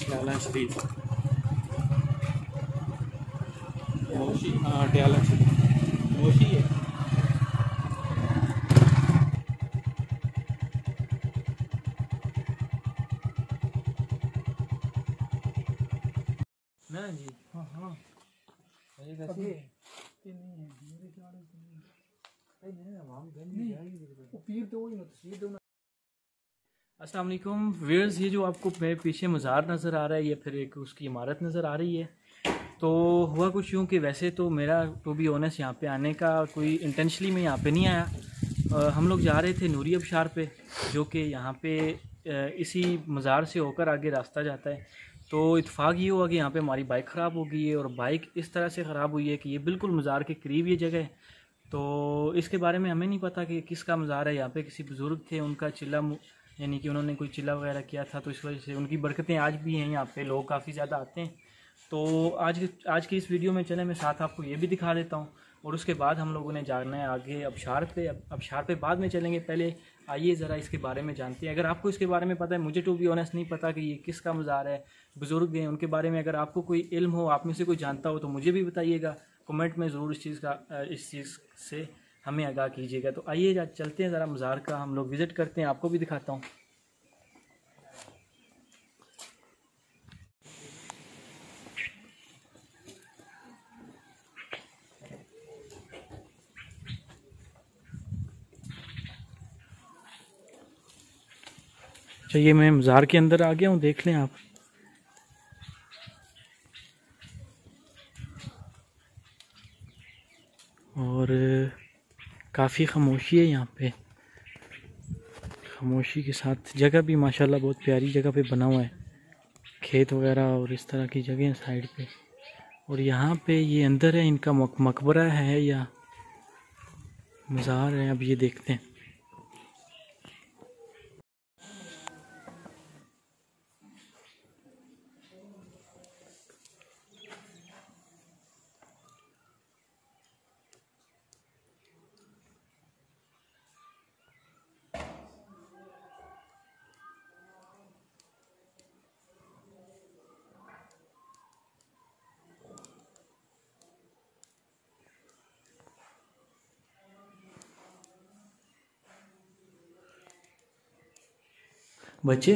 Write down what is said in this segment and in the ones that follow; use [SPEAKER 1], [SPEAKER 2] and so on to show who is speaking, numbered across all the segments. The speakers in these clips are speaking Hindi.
[SPEAKER 1] ट्याला शरीफ हाँ ट्याला शरीफ मोशी है। ना जी।
[SPEAKER 2] हाँ हाँ।
[SPEAKER 1] ये
[SPEAKER 2] नहीं है मेरे नहीं पीर तो वही ना तस्वीर तो
[SPEAKER 1] अस्सलाम वालेकुम। व्यूअर्स ये जो आपको मेरे पीछे मज़ार नज़र आ रहा है या फिर एक उसकी इमारत नज़र आ रही है। तो हुआ कुछ यूँ कि वैसे तो मेरा टू बी ऑनेस्ट यहाँ पे आने का कोई इंटेंशली मैं यहाँ पे नहीं आया। अ, हम लोग जा रहे थे नूरी अबशार पे जो कि यहाँ पे इसी मज़ार से होकर आगे रास्ता जाता है। तो इतफाक़ ये हुआ कि यहाँ पे हमारी बाइक ख़राब हो गई है और बाइक इस तरह से ख़राब हुई है कि ये बिल्कुल मज़ार के करीब ये जगह है। तो इसके बारे में हमें नहीं पता कि किसका मज़ार है। यहाँ पे किसी बुज़ुर्ग थे उनका चिल्ला यानी कि उन्होंने कोई चिल्ला वगैरह किया था तो इस वजह से उनकी बरकतें आज भी हैं यहाँ पे, लोग काफ़ी ज़्यादा आते हैं। तो आज आज की इस वीडियो में चले, मैं साथ आपको ये भी दिखा देता हूँ, और उसके बाद हम लोगों ने जाना है आगे अबशार पे। अब, अबशार पे बाद में चलेंगे, पहले आइए ज़रा इसके बारे में जानते हैं। अगर आपको इसके बारे में पता है, मुझे टू बी ऑनेस्ट नहीं पता कि ये किसका मज़ार है, बुज़ुर्ग हैं, उनके बारे में अगर आपको कोई इल्म हो, आप में से कोई जानता हो तो मुझे भी बताइएगा, कमेंट में ज़रूर इस चीज़ का इस चीज़ से। हमें आगाह कीजिएगा। तो आइए चलते हैं ज़रा मज़ार का। हम लोग विज़िट करते हैं। आपको भी दिखाता हूँ। चलिए, मैं मज़ार के अंदर आ गया हूँ। देख लें आप और काफ़ी खामोशी है यहाँ पे। खामोशी के साथ जगह भी माशाल्लाह बहुत प्यारी जगह पे बना हुआ है। खेत वगैरह और इस तरह की जगह है साइड पे। और यहाँ पे ये अंदर है, इनका मकबरा है या मज़ार है, अब ये देखते हैं। बच्चे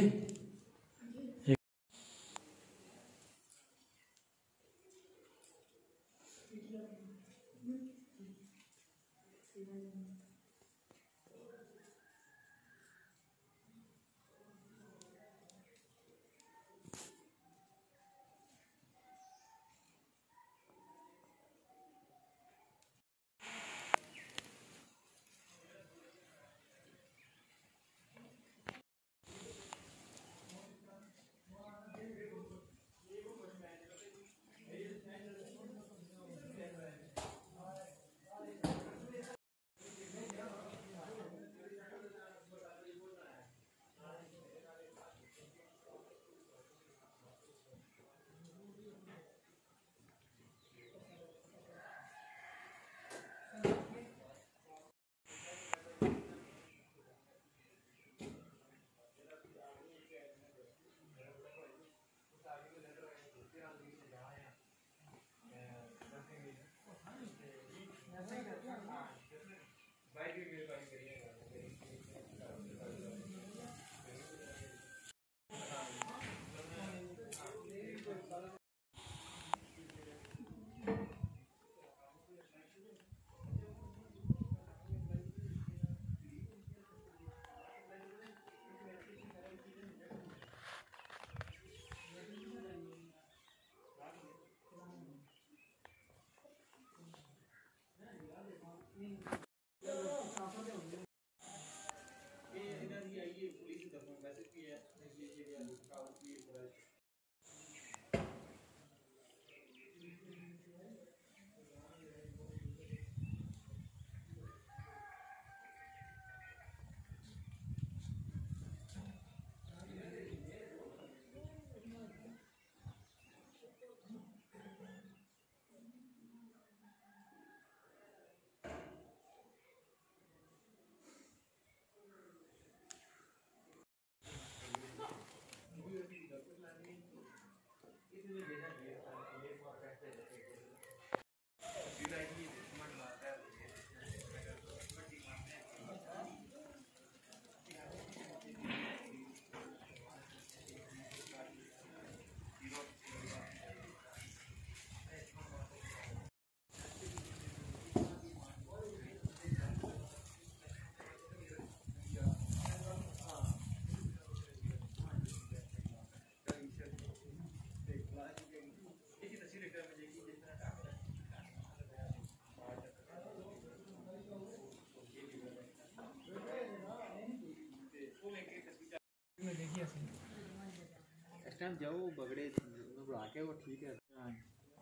[SPEAKER 3] टाइम जाओ बगड़े बुला के वो ठीक है।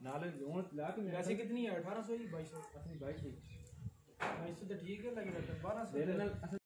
[SPEAKER 2] नाले लोन ला के
[SPEAKER 1] वैसे कितनी है? अठारह सौ ही? बाईस सौ।
[SPEAKER 2] अपनी बाइक से।
[SPEAKER 1] बाईस सौ तो ठीक है लग रहा था। बारह
[SPEAKER 2] मेरे
[SPEAKER 1] सौ
[SPEAKER 2] नाल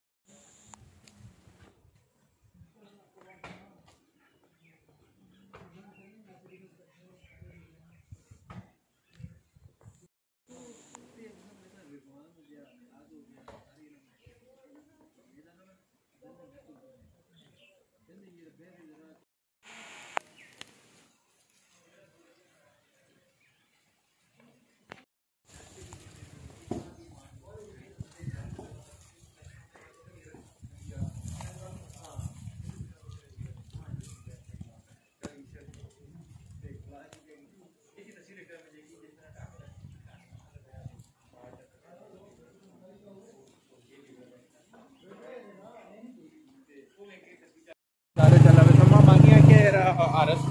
[SPEAKER 3] सारे चला वे सम्मा मांगिया के